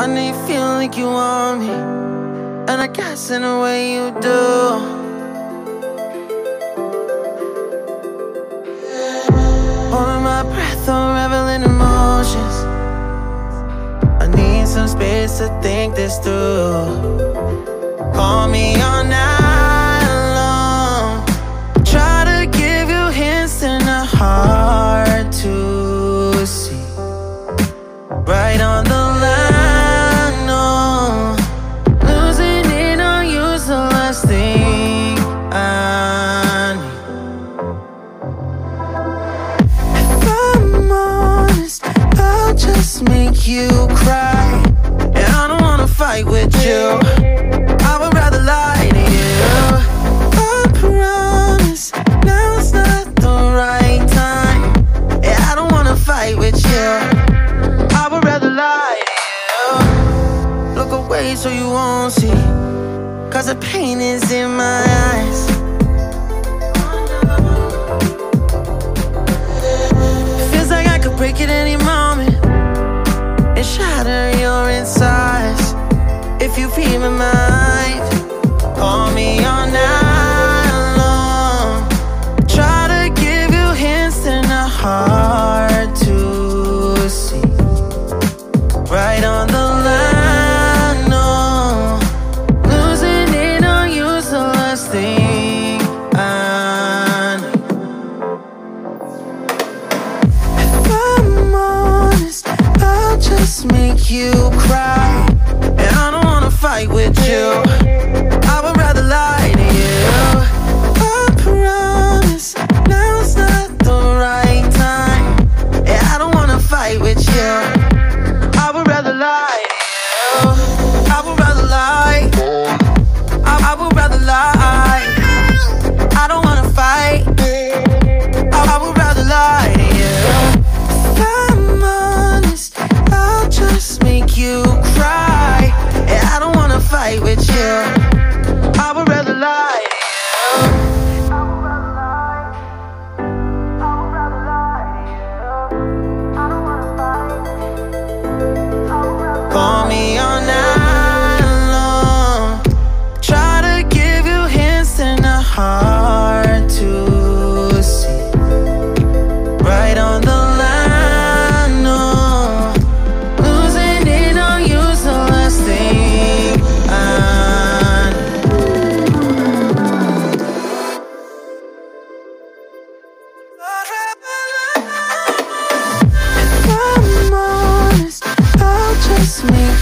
I know you feel like you want me, and I guess in a way you do. Holding my breath, unraveling emotions. I need some space to think this through. Call me all night long. Try to give you hints and a hard to see. Right on the make you cry. And I don't wanna fight with you. I would rather lie to you. I promise not the right time. And I don't wanna fight with you. I would rather lie to you. Look away so you won't see. Cause the pain is in my eyes. Right on the line, no. Losing it on you's the last thing I need. If I'm honest, I'll just make you cry. And I don't wanna fight with you. You cry. And I don't wanna fight with you.